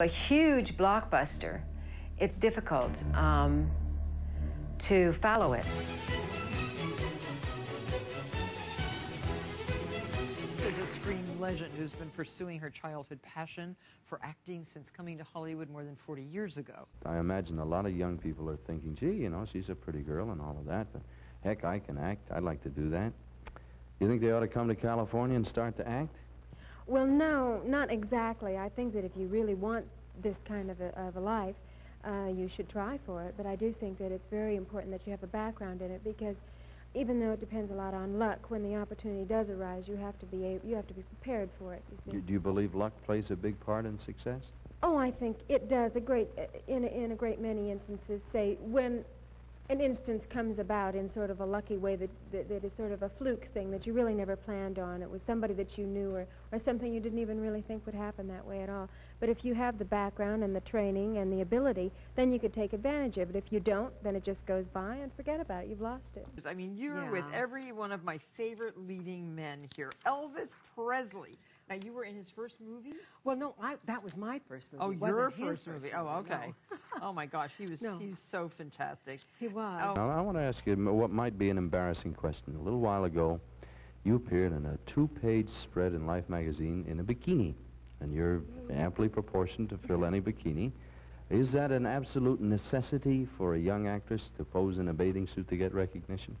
A huge blockbuster, it's difficult um, to follow it. is a screen legend who's been pursuing her childhood passion for acting since coming to Hollywood more than 40 years ago. I imagine a lot of young people are thinking, gee, you know, she's a pretty girl and all of that, but heck, I can act. I'd like to do that. You think they ought to come to California and start to act? Well, no, not exactly. I think that if you really want this kind of a, of a life, uh, you should try for it. But I do think that it's very important that you have a background in it because even though it depends a lot on luck, when the opportunity does arise, you have to be able, you have to be prepared for it. You see. Do, do you believe luck plays a big part in success? Oh, I think it does a great, uh, in a, in a great many instances. Say when an instance comes about in sort of a lucky way that, that, that is sort of a fluke thing that you really never planned on. It was somebody that you knew or, or something you didn't even really think would happen that way at all. But if you have the background and the training and the ability, then you could take advantage of it. If you don't, then it just goes by and forget about it. You've lost it. I mean, you're Yeah. with every one of my favorite leading men here. Elvis Presley. Now, you were in his first movie? Well, no, I, that was my first movie. Oh, It your his first movie. Oh, okay. no. oh my gosh, he was No. he's so fantastic. He was. Oh. Now, I want to ask you what might be an embarrassing question. A little while ago, you appeared in a two-page spread in Life magazine in a bikini, and you're amply proportioned to fill any bikini. Is that an absolute necessity for a young actress to pose in a bathing suit to get recognition?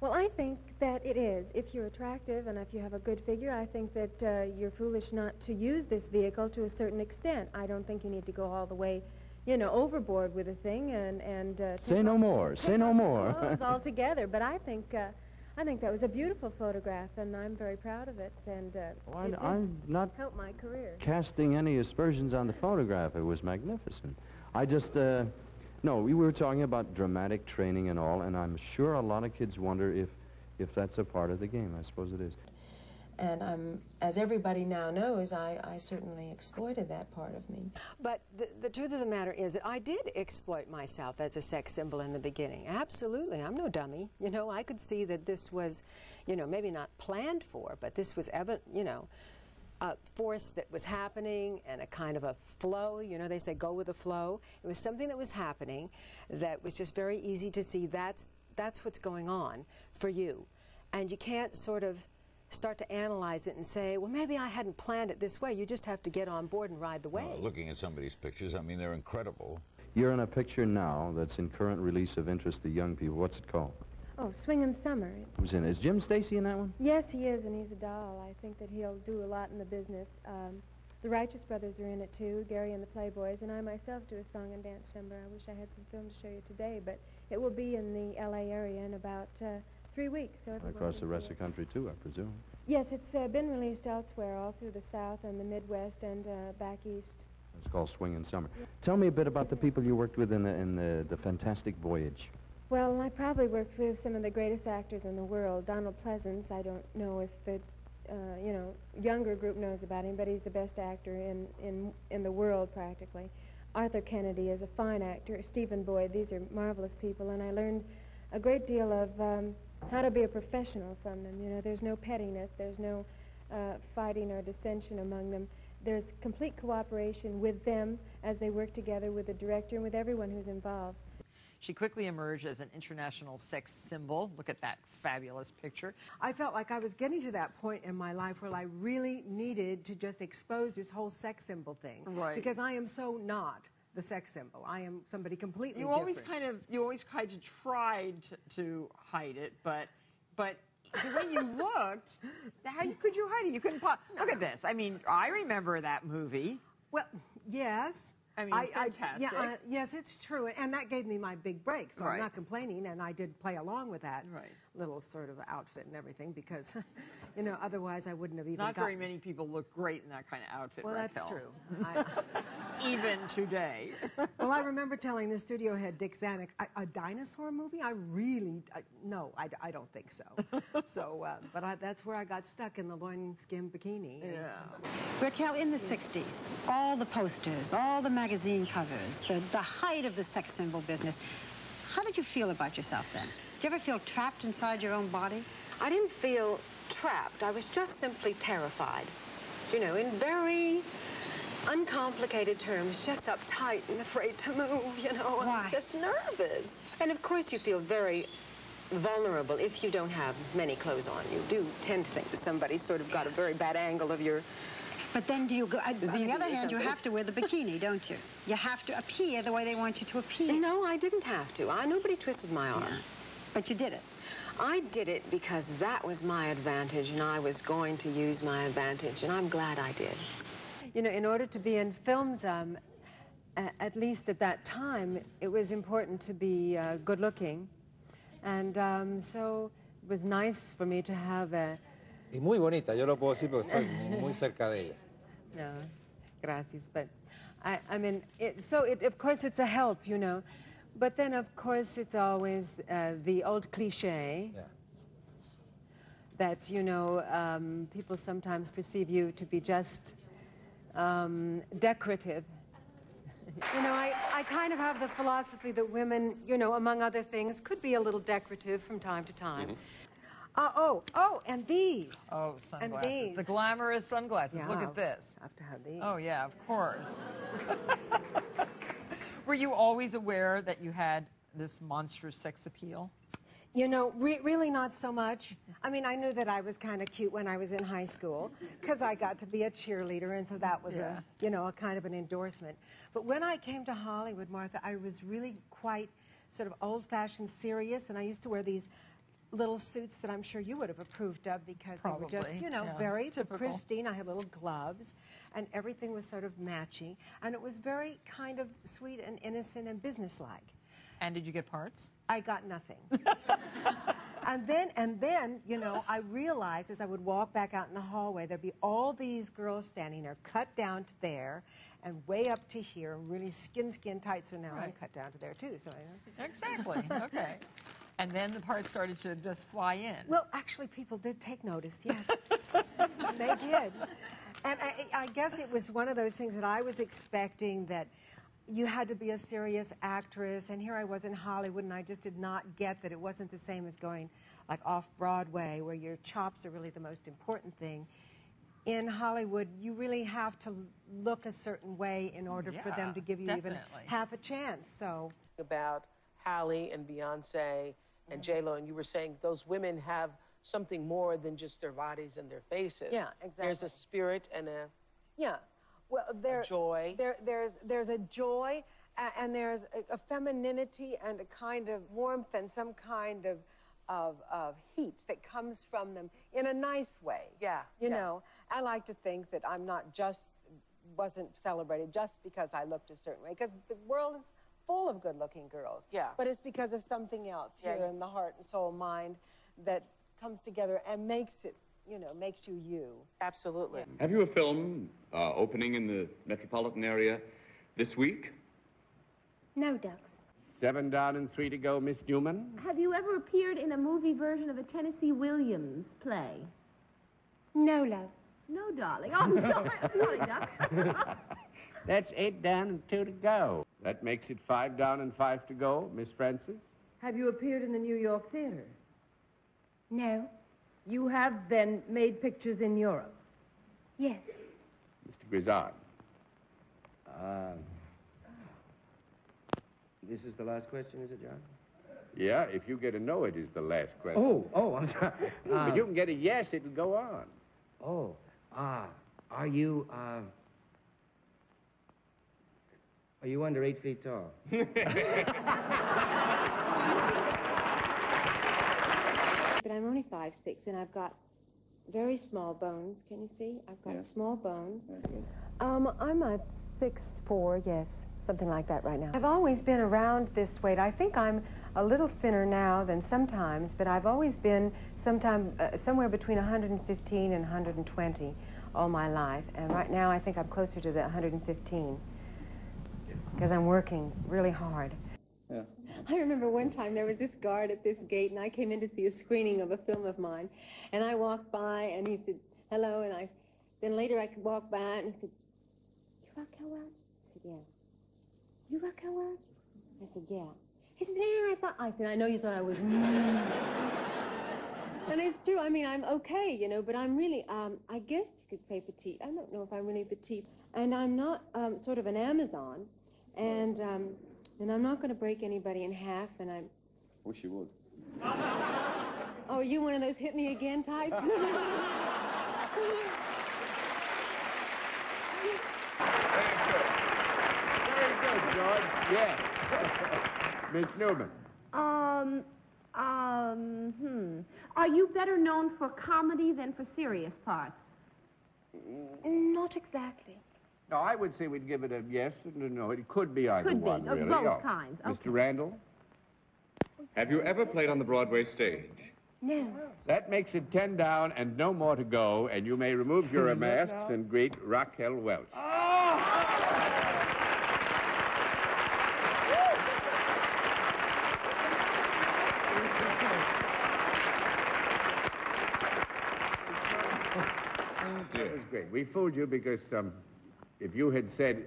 Well, I think that it is. If you're attractive and if you have a good figure, I think that uh, you're foolish not to use this vehicle to a certain extent. I don't think you need to go all the way, you know, overboard with a thing and and uh, Say no more. Say no more. altogether. But I think uh, I think that was a beautiful photograph, and I'm very proud of it. And uh, Oh, it I, am not help my career. casting any aspersions on the photograph. It was magnificent. I just, uh, no, we were talking about dramatic training and all, and I'm sure a lot of kids wonder if, if that's a part of the game. I suppose it is. And um, as everybody now knows, I, I certainly exploited that part of me. But the, the truth of the matter is that I did exploit myself as a sex symbol in the beginning. Absolutely. I'm no dummy. You know, I could see that this was, you know, maybe not planned for, but this was evident, you know, a force that was happening and a kind of a flow. You know, they say go with the flow. It was something that was happening that was just very easy to see. That's, that's what's going on for you. And you can't sort of start to analyze it and say, well, maybe I hadn't planned it this way. You just have to get on board and ride the wave. Uh, looking at some of these pictures, I mean, they're incredible. You're in a picture now that's in current release of interest to young people. What's it called? Oh, Swingin' Summer. It's- Who's in it? Is Jim Stacy in that one? Yes, he is, and he's a doll. I think that he'll do a lot in the business. Um, the Righteous Brothers are in it too, Gary and the Playboys, and I myself do a song and dance number. I wish I had some film to show you today, but it will be in the L.A. area in about uh, three weeks. So Across the rest of the country, too, I presume. Yes, it's uh, been released elsewhere, all through the South and the Midwest and uh, back east. It's called Swingin' Summer. Tell me a bit about the people you worked with in the, in the, the Fantastic Voyage. Well, I probably worked with some of the greatest actors in the world. Donald Pleasence, I don't know if the, uh, you know, younger group knows about him, but he's the best actor in, in, in the world practically. Arthur Kennedy is a fine actor. Stephen Boyd, these are marvelous people, and I learned a great deal of um, how to be a professional from them. You know, there's no pettiness, there's no uh, fighting or dissension among them. There's complete cooperation with them as they work together with the director and with everyone who's involved. She quickly emerged as an international sex symbol. Look at that fabulous picture. I felt like I was getting to that point in my life where I really needed to just expose this whole sex symbol thing. Right. Because I am so not the sex symbol. I am somebody completely You different. always kind of, you always kind of tried to, hide it, but, but the way you looked, how could you hide it? You couldn't. Po- Look at this. I mean, I remember that movie. Well, yes. I mean, yeah, fantastic. uh, yes, it's true, and that gave me my big break. So Right. I'm not complaining, and I did play along with that Right. Little sort of outfit and everything because, you know, otherwise I wouldn't have even. Not very many people look great in that kind of outfit. Well, that's true. I, Even today. well, I remember telling the studio head Dick Zanuck, a, a dinosaur movie? I really, I, no, I, I don't think so. so, uh, but I, that's where I got stuck in the loin skin bikini. yeah. Raquel, in the 60s, all the posters, all the magazine covers, the, the height of the sex symbol business, how did you feel about yourself then? Did you ever feel trapped inside your own body? I didn't feel trapped. I was just simply terrified. You know, in very uncomplicated terms, just uptight and afraid to move, you know. I was just nervous. And of course, you feel very vulnerable if you don't have many clothes on. You do tend to think that somebody's sort of got a very bad angle of your. But then do you go, uh, on the other hand, you have to wear the bikini, don't you? You have to appear the way they want you to appear. No, I didn't have to. I nobody twisted my arm. But you did it. I did it because that was my advantage, and I was going to use my advantage, and I'm glad I did. You know, in order to be in films, um, at least at that time, it was important to be uh, good looking. And um, so it was nice for me to have a. Y muy bonita, yo lo puedo decir porque estoy muy cerca de ella. No, gracias. But I, I mean, it, so it, of course it's a help, you know. But then, of course, it's always uh, the old cliche Yeah. that, you know, um, people sometimes perceive you to be just um, decorative. You know, I, I kind of have the philosophy that women, you know, among other things, could be a little decorative from time to time. Mm-hmm. Uh, oh, oh, and these. Oh, sunglasses. these. The glamorous sunglasses. Look at this. I have to have these. Oh, yeah, of course. Were you always aware that you had this monstrous sex appeal? You know, re- really not so much. I mean, I knew that I was kind of cute when I was in high school because I got to be a cheerleader, and so that was Yeah. a, you know, a kind of an endorsement. But when I came to Hollywood, Martha, I was really quite sort of old-fashioned serious, and I used to wear these little suits that I'm sure you would have approved of because they were just, you know, yeah. very Typical. pristine. I had little gloves, and everything was sort of matchy, and it was very kind of sweet and innocent and businesslike. And did you get parts? I got nothing. and then, and then, you know, I realized as I would walk back out in the hallway, there'd be all these girls standing there, cut down to there, and way up to here, really skin, skin tight. So now I'm cut down to there too. So I, Exactly. okay. And then the parts started to just fly in. well, actually, people did take notice. Yes, they did. And I, I guess it was one of those things that I was expecting that you had to be a serious actress, and here I was in Hollywood, and I just did not get that it wasn't the same as going like off Broadway, where your chops are really the most important thing. In Hollywood, you really have to look a certain way in order for them to give you even half a chance. So. about Halle and Beyonce and mm-hmm. J Lo, and you were saying those women have something more than just their bodies and their faces. Yeah, exactly. There's a spirit and a Yeah. Well, there, joy. There, there's, there's a joy, and there's a, a femininity and a kind of warmth and some kind of, of, of heat that comes from them in a nice way. Yeah, You yeah. know, I like to think that I'm not just, wasn't celebrated just because I looked a certain way, because the world is full of good-looking girls. Yeah. But it's because of something else Yeah, here you- in the heart and soul mind that comes together and makes it, you know, makes you you. absolutely. Have you a film uh, opening in the metropolitan area this week? No, Ducks. Seven down and three to go, Miss Newman. Have you ever appeared in a movie version of a Tennessee Williams play? No, love. No, darling. Oh, I'm sorry. I'm sorry, Duck. That's eight down and two to go. That makes it five down and five to go, Miss Francis. Have you appeared in the New York theater? No. You have then made pictures in Europe. Yes. Mr. Grizzard. Uh, This is the last question, is it, John? yeah, if you get a no, it is the last question. Oh, oh, I'm sorry. but you can get a yes, it'll go on. Oh, ah, are you, uh, are you under eight feet tall? But I'm only five six, and I've got very small bones. Can you see? I've got small bones. Um, I'm a six four, yes, something like that right now. I've always been around this weight. I think I'm a little thinner now than sometimes, but I've always been sometime uh, somewhere between 115 and 120 all my life. And right now, I think I'm closer to the 115 because I'm working really hard. Yeah. I remember one time there was this guard at this gate, and I came in to see a screening of a film of mine, and I walked by, and he said, hello, and I, then later I could walk by, and he said, you rock Howard? I said, yeah. You rock Howard? I said, yeah. He said, yeah, I thought, I said, I know you thought I was And it's true, I mean, I'm okay, you know, but I'm really, um, I guess you could say petite. I don't know if I'm really petite. and I'm not um, sort of an Amazon, and um, and I'm not going to break anybody in half, and I'm. Wish you would. Oh, are you one of those hit me again types? Very good, George. Yes. Miss Newman. Um, um, hmm. Are you better known for comedy than for serious parts? Not exactly. No, I would say we'd give it a yes and a no. It could be either Could be, one, of really. both Oh. kinds. Mr. Okay. Randall? Have you ever played on the Broadway stage? No. That makes it ten down and no more to go, and you may remove your masks and greet Raquel Welch. That was great. We fooled you because um, if you had said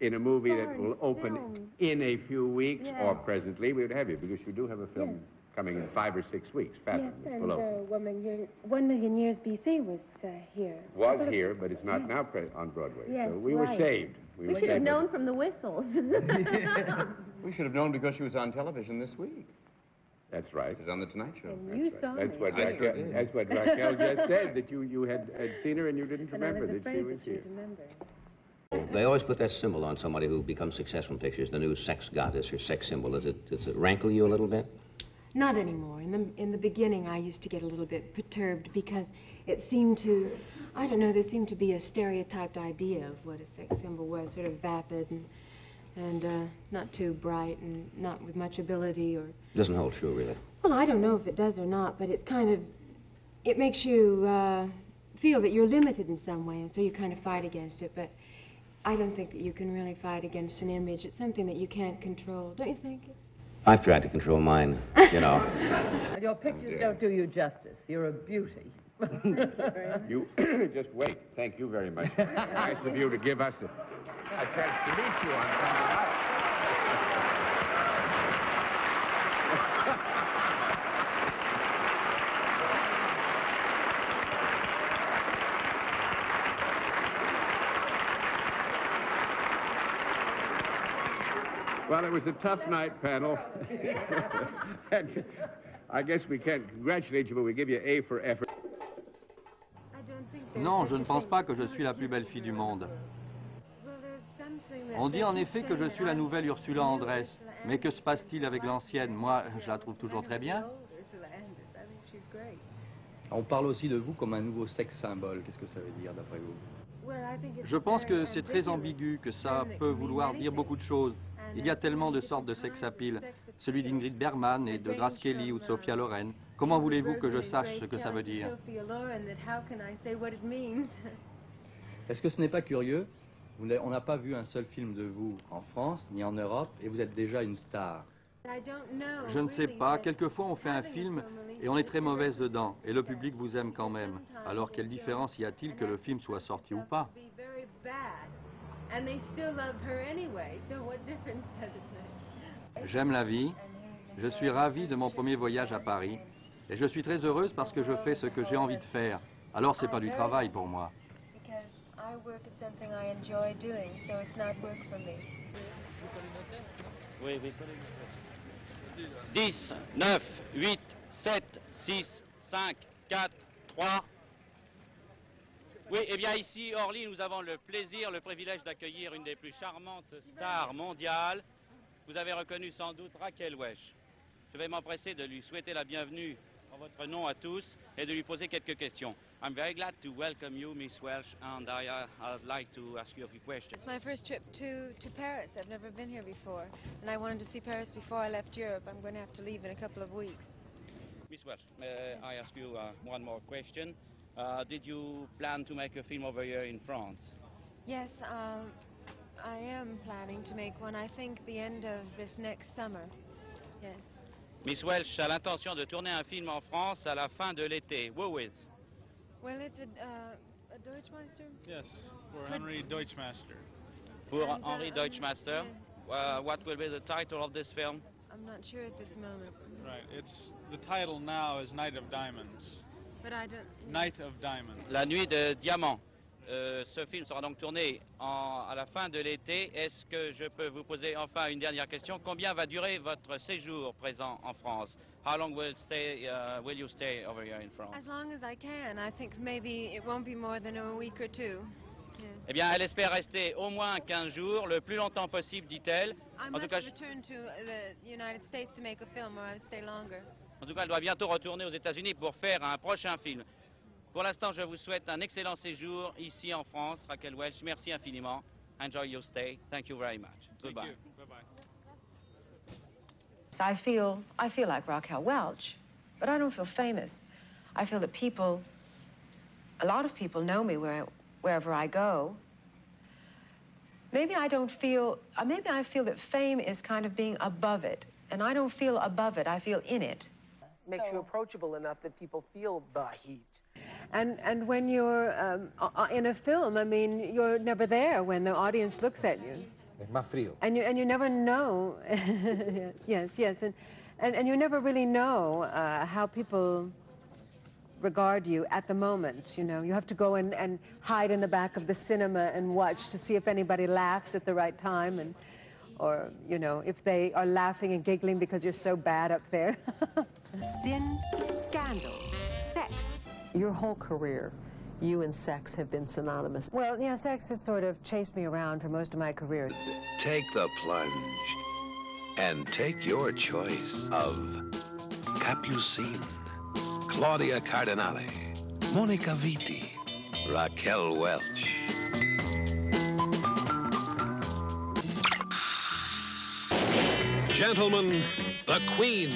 in a movie that will open film. in a few weeks Yeah. or presently, we would have you because you do have a film Yes. coming in five or six weeks. Yes, and will uh, open. one million, one million years BC was uh, here. Was Sort here, but it's not now pre- on Broadway. Yes, so we were saved. We, We were should have known from the whistles. We should have known because she was on television this week. That's right. She was on The Tonight Show. And you saw That's me. what, I sure Raquel, did. that's what Raquel just said, that you, you had, had seen her and you didn't And I remember was that she was here. you'd remember. They always put that symbol on somebody who becomes successful in pictures, the new sex goddess or sex symbol. Does it, does it rankle you a little bit? Not anymore. In the in the beginning, I used to get a little bit perturbed because it seemed to, I don't know, there seemed to be a stereotyped idea of what a sex symbol was, sort of vapid and and uh, not too bright and not with much ability or. Doesn't hold true, really. Well, I don't know if it does or not, but it's kind of, it makes you uh, feel that you're limited in some way, and so you kind of fight against it. But I don't think that you can really fight against an image. It's something that you can't control, don't you think? I've tried to control mine, you know. Your pictures don't do you justice. You're a beauty. You, just wait. Thank you very much. nice of you to give us a, a chance to meet you on Sunday night. Well, it was a tough night, panel. and I guess we can't congratulate you, but we give you A for effort. Non, je ne pense pas que je suis la plus belle fille du monde. On dit en effet que je suis la nouvelle Ursula Andress. Mais que se passe-t-il avec l'ancienne? Moi, je la trouve toujours très bien. On parle aussi de vous comme un nouveau sexe symbole. Qu'est-ce que ça veut dire d'après vous? Je pense que c'est très ambigu, que ça peut vouloir dire beaucoup de choses. Il y a tellement de sortes de sex appeal. Celui d'Ingrid Bergman et de Grace Kelly ou de Sophia Loren. Comment voulez-vous que je sache ce que ça veut dire? Est-ce que ce n'est pas curieux? On n'a pas vu un seul film de vous en France ni en Europe et vous êtes déjà une star. Je ne sais pas, quelquefois on fait un film et on est très mauvaise dedans, et le public vous aime quand même. Alors quelle différence y a-t-il que le film soit sorti ou pas? And they still love her anyway, so what difference does it make? J'aime la vie, je suis ravi de mon premier voyage à Paris, et je suis très heureuse parce que je fais ce que j'ai envie de faire. Alors c'est pas du travail pour moi. Because I work at something I enjoy doing, so it's not work for me. Oui, oui. 10, 9, 8, 7, 6, 5, 4, 3. Oui, eh bien ici, Orly, nous avons le plaisir, le privilège d'accueillir une des plus charmantes stars mondiales. Vous avez reconnu sans doute Raquel Wesh. Je vais m'empresser de lui souhaiter la bienvenue en votre nom à tous et de lui poser quelques questions. I'm very glad to welcome you, Miss Welsh, and I, uh, I'd like to ask you a few questions. It's my first trip to, to Paris. I've never been here before. And I wanted to see Paris before I left Europe. I'm going to have to leave in a couple of weeks. Miss Welsh, may I ask you uh, one more question? Uh, did you plan to make a film over here in France? Yes, um, I am planning to make one, I think, the end of this next summer. Yes. Miss Welch a l'intention de tourner un film en France à la fin de l'été. Who with? Well, it's a, uh, a Deutschmeister? Yes, for But- Henry Deutschmeister. Pour And, uh, Henri um, Deutschmeister. Uh, what will be the title of this film? I'm not sure at this moment. Right. It's the title now is Night of Diamonds. But I don't. Night of Diamonds. La nuit de diamant. Euh, ce film sera donc tourné en- à la fin de l'été. Est-ce que je peux vous poser enfin une dernière question? Combien va durer votre séjour présent en France? How long will, stay, uh, will you stay over here in France? As long as I can. I think maybe it won't be more than a week or two. Yeah. Eh bien, elle espère rester au moins 15 jours, le plus longtemps possible, dit-elle. I En tout must cas, to the United States to make a film or I'll stay longer. En tout cas, elle doit bientôt retourner aux États-Unis pour faire un prochain film. Pour l'instant, je vous souhaite un excellent séjour ici en France, Raquel Welch. Merci infiniment. Enjoy your stay. Thank you very much. Goodbye. So I feel, I feel like Raquel Welch, but I don't feel famous. I feel that people, a lot of people know me where, wherever I go. Maybe I don't feel, uh, maybe I feel that fame is kind of being above it. And I don't feel above it, I feel in it. Makes you approachable enough that people feel the heat. And and when you're um, in a film, I mean, you're never there when the audience looks at you, Es más frío. and you and you never know. yes, yes, and, and and you never really know uh, how people regard you at the moment. You know, you have to go and, and hide in the back of the cinema and watch to see if anybody laughs at the right time, and or you know if they are laughing and giggling because you're so bad up there. Sin, scandal, sex. Your whole career, you and sex have been synonymous. Well, yeah, sex has sort of chased me around for most of my career. Take the plunge and take your choice of Capucine, Claudia Cardinale, Monica Vitti, Raquel Welch. Gentlemen, the Queen.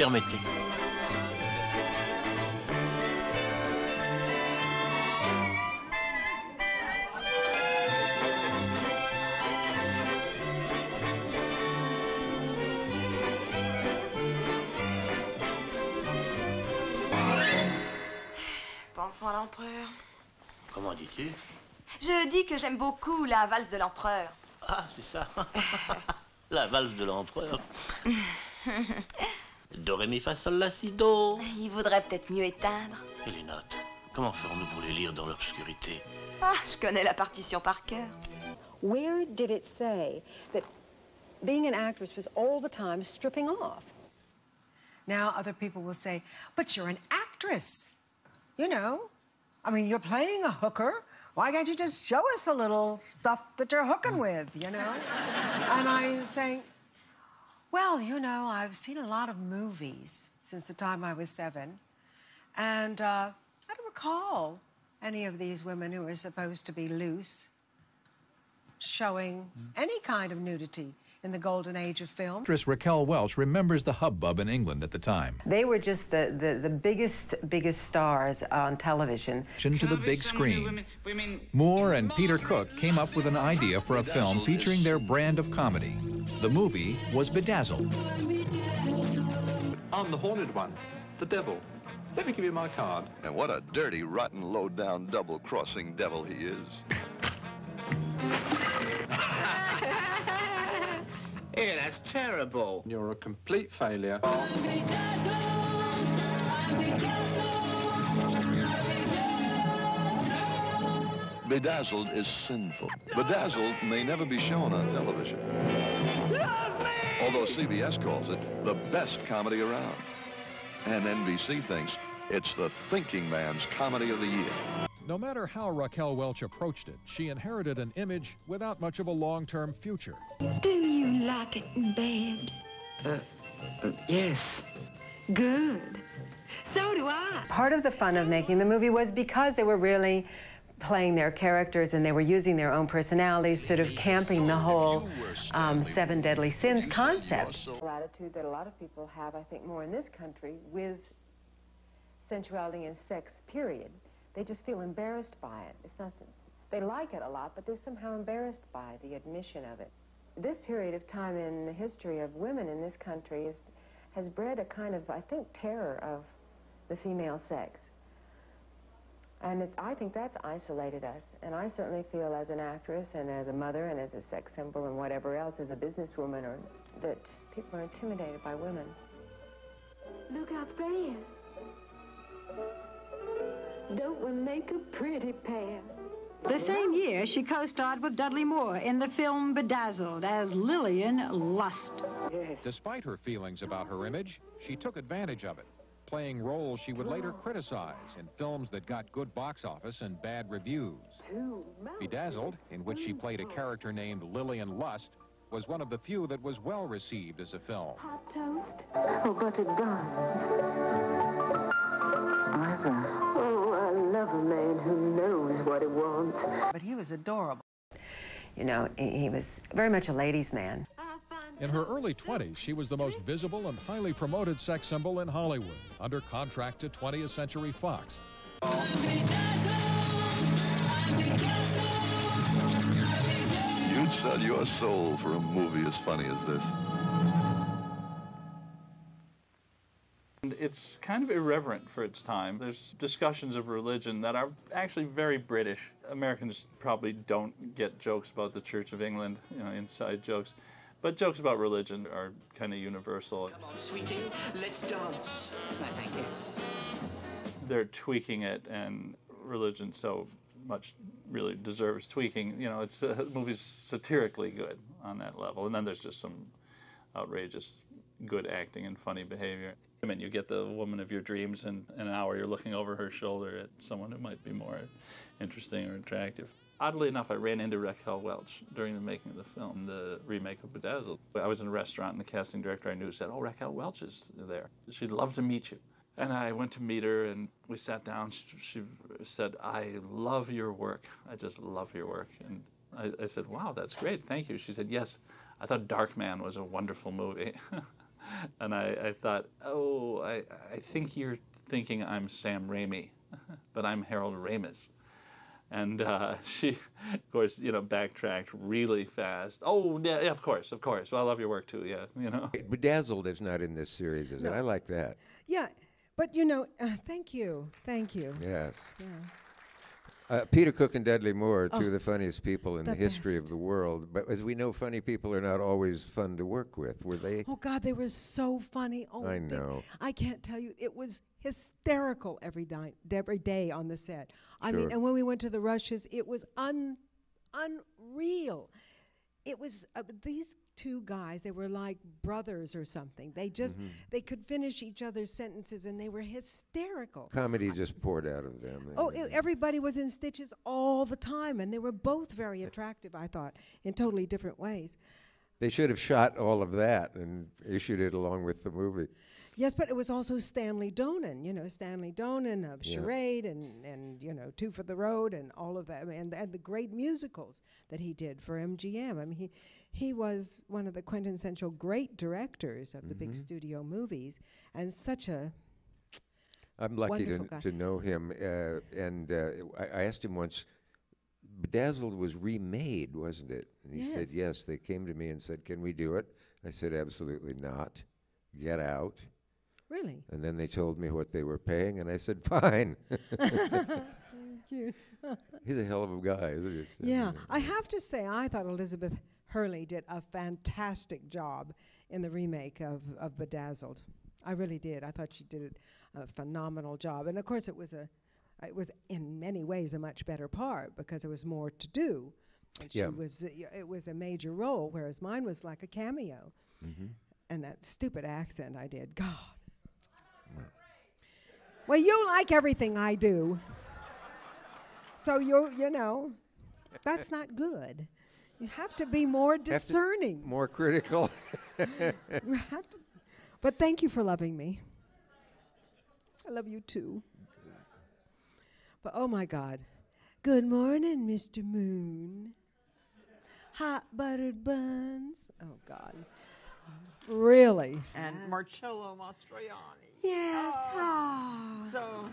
Permettez. Pensons à l'empereur. Comment dis-tu Je dis que j'aime beaucoup la valse de l'empereur. Ah, c'est ça. La valse de l'empereur. Do, ré, mi, fa, sol, la, si, do. Il voudrait peut-être mieux éteindre. Et les notes Comment ferons-nous pour les lire dans l'obscurité? Ah, je connais la partition par cœur. Where did it say that being an actress was all the time stripping off? Now other people will say, but you're an actress. You know, I mean, you're playing a hooker. Why can't you just show us a little stuff that you're hooking with, you know? and I'm saying, well, you know, I've seen a lot of movies since the time I was seven. And uh, I don't recall any of these women who are supposed to be loose showing any kind of nudity in the golden age of film. Actress Raquel Welch remembers the hubbub in England at the time. They were just the, the, the biggest, biggest stars on television. To the big screen. Moore and Peter Cook came up with an idea for a film featuring their brand of comedy. The movie was Bedazzled. I'm the horned one, the devil. Let me give you my card. And what a dirty, rotten, low-down, double-crossing devil he is. Hey, that's terrible. You're a complete failure. Bedazzled is sinful. Bedazzled may never be shown on television. Although CBS calls it the best comedy around. And NBC thinks it's the thinking man's comedy of the year. No matter how Raquel Welch approached it, she inherited an image without much of a long-term future. Do you like it in bed? Uh, uh, yes. Good. So do I. Part of the fun of making the movie was because they were really playing their characters and they were using their own personalities, sort of camping the whole um, seven deadly sins concept. Attitude that a lot of people have, I think, more in this country with sensuality and sex, period. They just feel embarrassed by it. It's not, they like it a lot, but they're somehow embarrassed by the admission of it. This period of time in the history of women in this country is, has bred a kind of, I think, terror of the female sex. And it, I think that's isolated us. And I certainly feel as an actress and as a mother and as a sex symbol and whatever else, as a businesswoman, or that people are intimidated by women. Look out there. Don't we make a pretty pair? The same year, she co-starred with Dudley Moore in the film Bedazzled as Lillian Lust. Despite her feelings about her image, she took advantage of it, playing roles she would later criticize in films that got good box office and bad reviews. Bedazzled, in which she played a character named Lillian Lust, was one of the few that was well received as a film. Hot toast or buttered buns? Either. A man who knows what he wants. But he was adorable. You know, he he was very much a ladies' man. In her early 20s, she was the most visible and highly promoted sex symbol in Hollywood, under contract to 20th Century Fox. You'd sell your soul for a movie as funny as this. It's kind of irreverent for its time. There's discussions of religion that are actually very British. Americans probably don't get jokes about the Church of England, you know, inside jokes. But jokes about religion are kind of universal. Come on, sweetie, let's dance. No, thank you. They're tweaking it, and religion so much really deserves tweaking. You know, it's uh, the movie's satirically good on that level, and then there's just some outrageous good acting and funny behavior. Mean, you get the woman of your dreams, and in an hour you're looking over her shoulder at someone who might be more interesting or attractive. Oddly enough, I ran into Raquel Welch during the making of the film, the remake of Bedazzled. I was in a restaurant, and the casting director I knew said, "Oh, Raquel Welch is there. She'd love to meet you." And I went to meet her, and we sat down. She, she said, "I love your work. I just love your work." And I, I said, "Wow, that's great. Thank you." She said, "Yes, I thought Darkman was a wonderful movie." and I, I thought, "Oh, I, I think you're thinking I'm Sam Raimi, but I'm Harold Ramis." And uh, she, of course, you know, backtracked really fast. Oh, yeah, yeah, of course, of course. Well, I love your work too. Yeah, you know. Bedazzled is not in this series, is it? I like that. Yeah, but you know, uh, thank you, thank you. Yes. Yeah. Uh, Peter Cook and Dudley Moore are two Oh, of the funniest people in the, the history of the world. But as we know, funny people are not always fun to work with. Were they? Oh God, they were so funny. Oh, I know. I can't tell you. It was hysterical every day, every day on the set. I mean, and when we went to the rushes, it was un, unreal. It was uh, these two guys. They were like brothers or something. They just Mhm. they could finish each other's sentences, and they were hysterical. Comedy just poured out of them. Oh, e- everybody was in stitches all the time, and they were both very attractive. I thought in totally different ways. They should have shot all of that and issued it along with the movie. Yes, but it was also Stanley Donen, you know, Stanley Donen of Yeah. Charade and, and, you know, Two for the Road and all of that, and, and the great musicals that he did for MGM. I mean, he, he was one of the quintessential great directors of the big Mhm. studio movies and such a. I'm lucky to, to know him. Uh, and uh, I, I asked him once, Bedazzled was remade, wasn't it? And he said, Yes. yes. They came to me and said, can we do it? I said, absolutely not. Get out. Really? And then they told me what they were paying, and I said, fine. He's a hell of a guy, isn't he? Yeah, I have to say, I thought Elizabeth Hurley did a fantastic job in the remake of, of Bedazzled. I really did. I thought she did a phenomenal job. And of course, it was a, it was in many ways a much better part because there was more to do. And Yeah. she was, it was a major role, whereas mine was like a cameo. Mm-hmm. And that stupid accent I did, God. Well, you like everything I do. So you you know, that's not good. You have to be more Have to- discerning. more critical. You have to- but thank you for loving me. I love you too. But oh my God. Good morning, Mr. Moon. Hot buttered buns. Oh God. Really? And Marcello Mastroianni. Yes. Oh, so.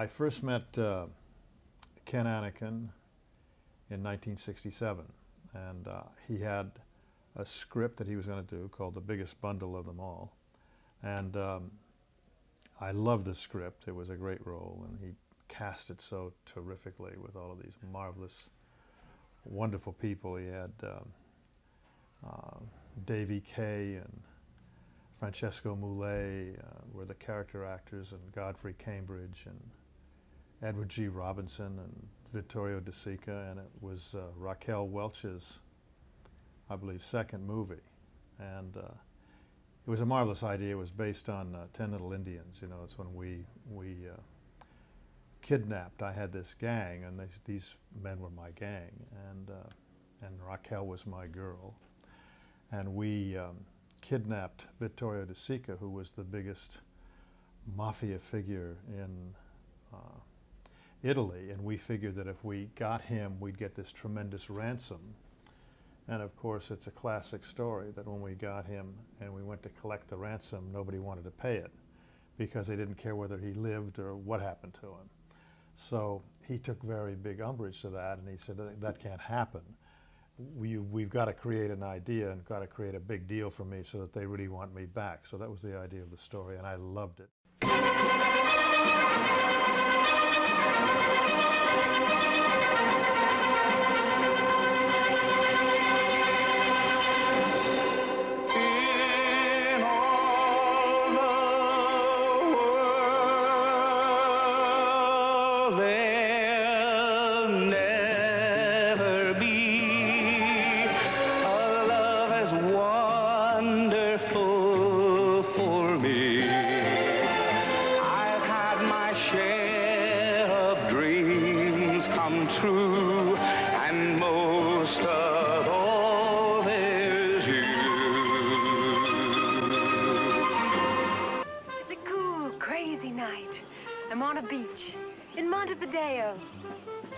I first met uh, Ken Annakin in 1967, and uh, he had a script that he was going to do called The Biggest Bundle of Them All. And um, I loved the script. It was a great role, and he cast it so terrifically with all of these marvelous, wonderful people. He had um, uh, Davy Kaye and Francesco Mulé uh, were the character actors, and Godfrey Cambridge and Edward G. Robinson and Vittorio De Sica, and it was uh, Raquel Welch's, I believe, second movie. And uh, it was a marvelous idea. It was based on uh, Ten Little Indians. You know, it's when we we uh, kidnapped. I had this gang, and these, these men were my gang, and uh, and Raquel was my girl, and we um, kidnapped Vittorio De Sica, who was the biggest mafia figure in. Italy, and we figured that if we got him, we'd get this tremendous ransom. And of course, it's a classic story that when we got him and we went to collect the ransom, nobody wanted to pay it because they didn't care whether he lived or what happened to him. So he took very big umbrage to that, and he said, "That- that can't happen. We, we've got to create an idea and got to create a big deal for me so that they really want me back. So that was the idea of the story, and I loved it.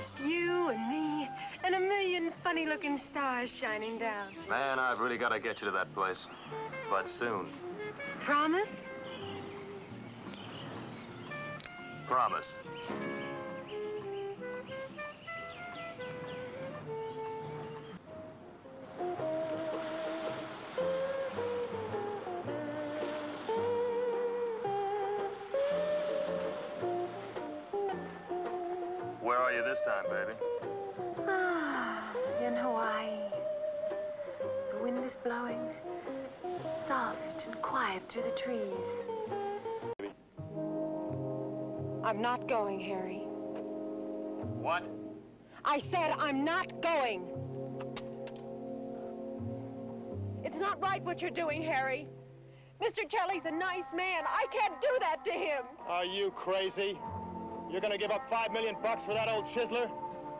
Just you and me and a million funny looking stars shining down. Man, I've really got to get you to that place. But soon. Promise? Promise. I'm not going, Harry. What? I said I'm not going. It's not right what you're doing, Harry. Mr. Kelly's a nice man. I can't do that to him. Are you crazy? You're gonna give up five million bucks for that old chiseler?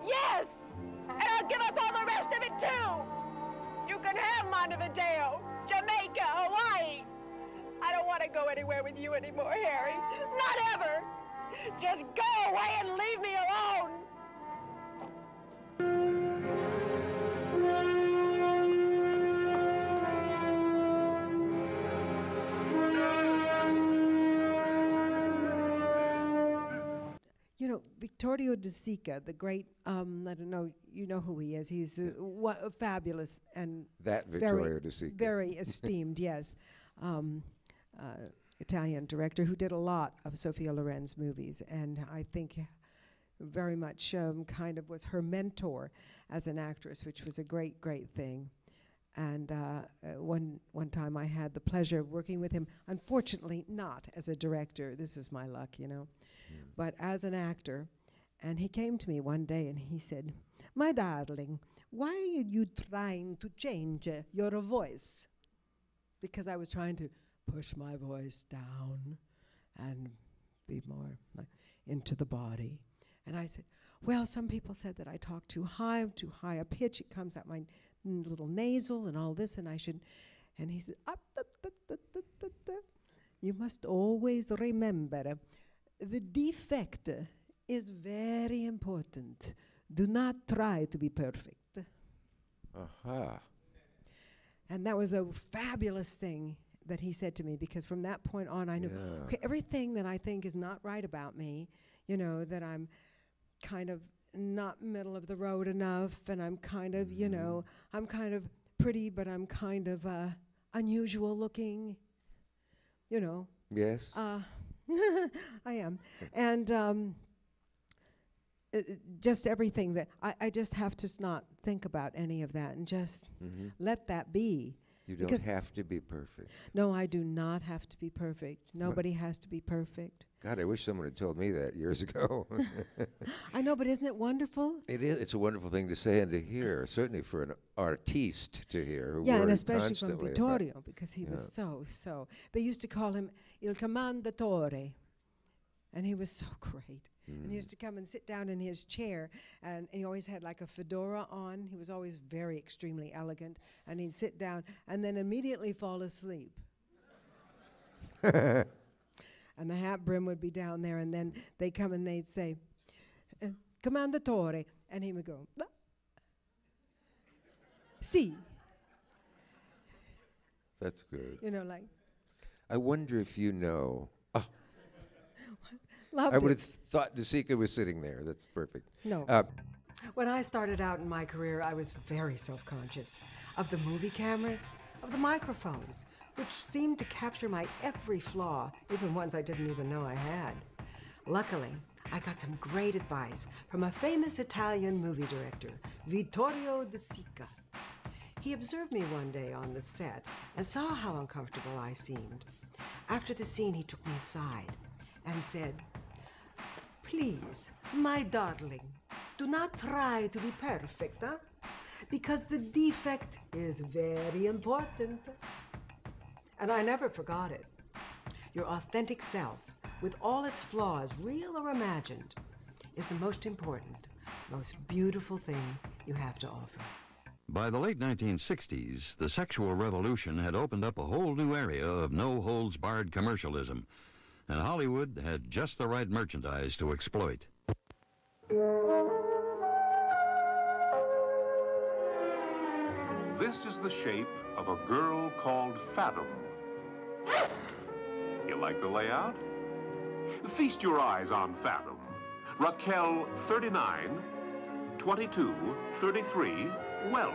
Yes! And I'll give up all the rest of it, too! You can have Montevideo, Jamaica, Hawaii. I don't want to go anywhere with you anymore, Harry. Not ever! Just go away and leave me alone! You know, Vittorio De Sica, the great, um, I don't know, you know who he is. He's uh, wa- fabulous and That very- Vittorio De Sica. Very esteemed, yes. Um, uh, Italian director who did a lot of Sophia Loren's movies, and I think very much um, kind of was her mentor as an actress, which was a great, great thing. And uh, uh, one one time I had the pleasure of working with him. Unfortunately, not as a director. This is my luck, you know, but as an actor. And he came to me one day and he said, "My darling, why are you trying to change uh, your voice?" Because I was trying to push my voice down and be more like, into the body. And I said, Well, some people said that I talk too high, too high a pitch. It comes out my n- little nasal and all this, and I should. And he said, ah, up, da, da, da, da. You must always remember the defect is very important. Do not try to be perfect. Aha. And that was a fabulous thing that he said to me because from that point on, I knew Yeah. okay, everything that I think is not right about me, you know, that I'm kind of not middle of the road enough, and I'm kind of, you know, I'm kind of pretty, but I'm kind of uh, unusual looking, you know. Yes. Uh, I am. And um, uh, uh, just everything that I, I just have to not think about any of that and just Mhm. let that be. You don't Because- have to be perfect. No, I do not have to be perfect. Nobody has to be perfect. God, I wish someone had told me that years ago. I know, but isn't it wonderful? it is. It's a wonderful thing to say and to hear. Certainly for an artiste to hear. Who Yeah, and especially from Vittorio because he was so, so. They used to call him Il Commendatore. And he was so great. And he used to come and sit down in his chair, and, and he always had like a fedora on. He was always very extremely elegant. And he'd sit down and then immediately fall asleep. and the hat brim would be down there, and then they'd come and they'd say, uh, Commendatore. And he would go. Si. That's good. You know, like, I wonder if you know. Loved I would it. have thought De Sica was sitting there. That's perfect. No. Uh, When I started out in my career, I was very self conscious of the movie cameras, of the microphones, which seemed to capture my every flaw, even ones I didn't even know I had. Luckily, I got some great advice from a famous Italian movie director, Vittorio De Sica. He observed me one day on the set and saw how uncomfortable I seemed. After the scene, he took me aside and said, Please, my darling, do not try to be perfect, huh? Because the defect is very important. And I never forgot it. Your authentic self, with all its flaws, real or imagined, is the most important, most beautiful thing you have to offer. By the late 1960s, the sexual revolution had opened up a whole new area of no holds barred commercialism, and Hollywood had just the right merchandise to exploit. This is the shape of a girl called Fathom. You like the layout? Feast your eyes on Fathom. Raquel, 39, 22, 33, Welch.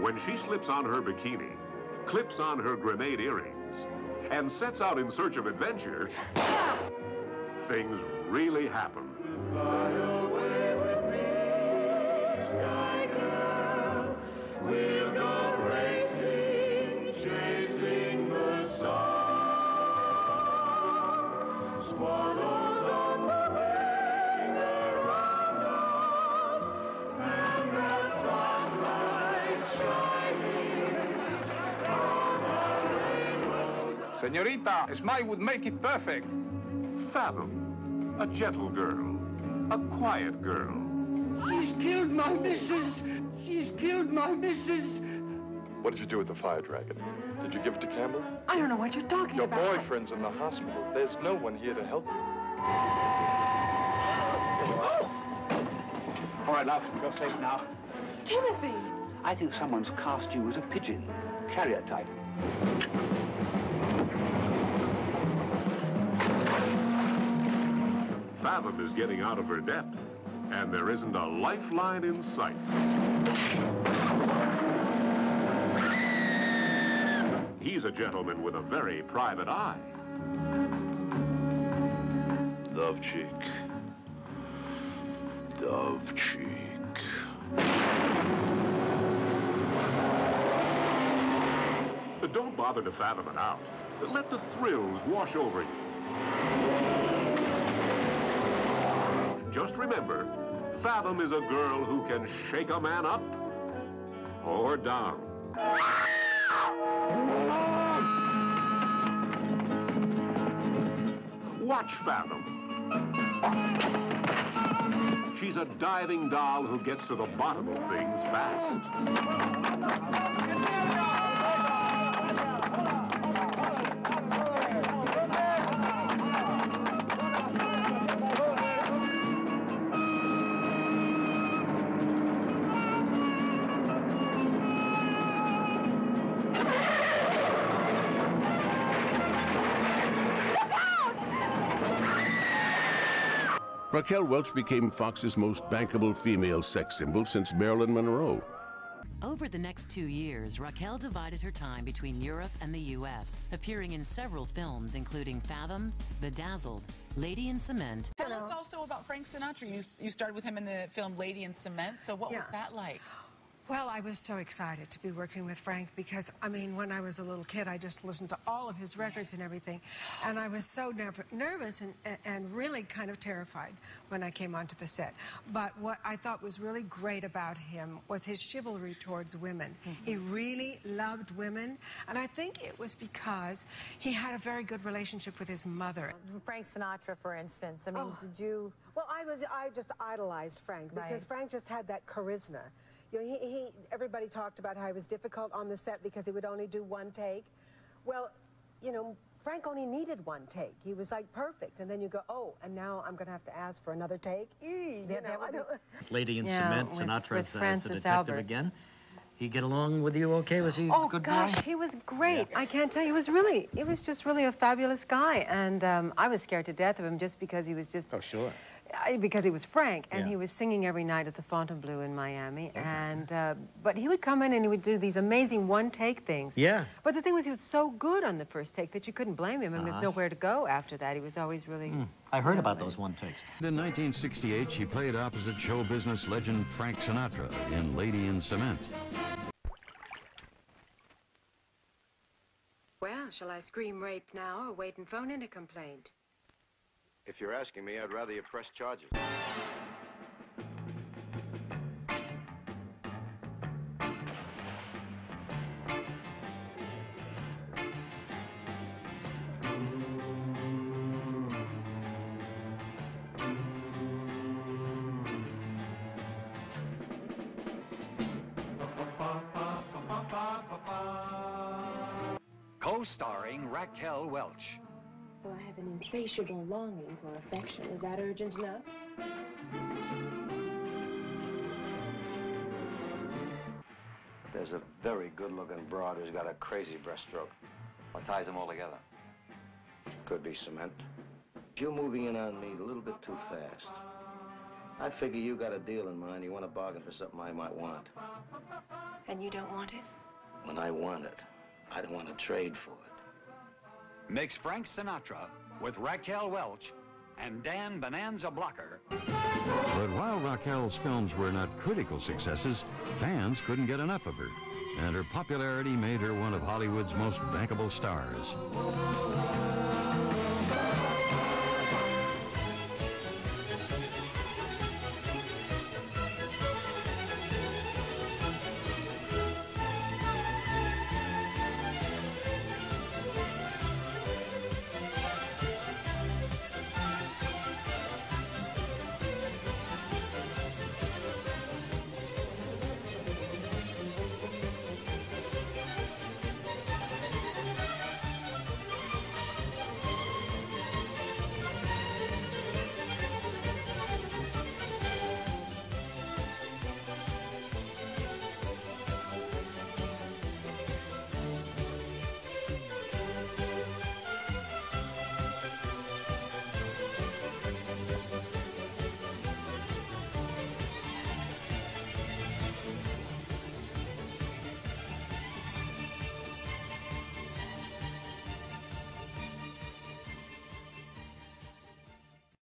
When she slips on her bikini, clips on her grenade earrings, and sets out in search of adventure, things really happen. We'll go Senorita, a smile would make it perfect. Fathom, a gentle girl, a quiet girl. She's killed my missus. She's killed my missus. What did you do with the fire dragon? Did you give it to Campbell? I don't know what you're talking Your about. Your boyfriend's in the hospital. There's no one here to help you. Oh! All right, love, you're safe now. Timothy! I think someone's cast you as a pigeon, carrier type. Fathom is getting out of her depth, and there isn't a lifeline in sight. He's a gentleman with a very private eye. Dove cheek. Dove cheek. But don't bother to fathom it out. Let the thrills wash over you. Just remember, Fathom is a girl who can shake a man up or down. Watch Fathom. She's a diving doll who gets to the bottom of things fast. Raquel Welch became Fox's most bankable female sex symbol since Marilyn Monroe. Over the next two years, Raquel divided her time between Europe and the U.S., appearing in several films, including Fathom, Bedazzled, Lady in Cement, Tell us also about Frank Sinatra. You, you starred with him in the film Lady in Cement. So what was that like? Well, I was so excited to be working with Frank because, I mean, when I was a little kid, I just listened to all of his records and everything. And I was so nerv- nervous and, and really kind of terrified when I came onto the set. But what I thought was really great about him was his chivalry towards women. Mm-hmm. He really loved women. And I think it was because he had a very good relationship with his mother. Frank Sinatra, for instance. I mean, Oh. did you? Well, I was I just idolized Frank because Right. Frank just had that charisma. You know, he, he everybody talked about how he was difficult on the set because he would only do one take. Well, you know, Frank only needed one take. He was like perfect, and then you go, oh, and now I'm going to have to ask for another take. Eee, you Yeah, know, I don't. Lady in Yeah, Cement, with- Sinatra with as, as the detective Albert. again. He get along with you okay? Was he a Oh good gosh, boy? he was great. I can't tell you, he was really, he was just really a fabulous guy, and um, I was scared to death of him just because he was just Oh, sure. I, because he was Frank, and Yeah. he was singing every night at the Fontainebleau in Miami. And uh, but he would come in and he would do these amazing one-take things. Yeah. But the thing was, he was so good on the first take that you couldn't blame him. and mean, there's Uh-huh. nowhere to go after that. He was always really. Hmm. I heard about those one takes. In 1968, she played opposite show business legend Frank Sinatra in Lady in Cement. Well, shall I scream rape now or wait and phone in a complaint? If you're asking me, I'd rather you press charges. Co-starring Raquel Welch. Well, I have an insatiable longing for affection. Is that urgent enough? There's There's a very good-looking broad who's got a crazy breaststroke. What ties them all together? Could be cement. You're moving in on me a little bit too fast. I figure you got a deal in mind. You want to bargain for something I might want. And you don't want it? When I want it, I don't want to trade for it. Mix Frank Sinatra with Raquel Welch and Dan Bonanza Blocker. But while Raquel's films were not critical successes, fans couldn't get enough of her, and her popularity made her one of Hollywood's most bankable stars.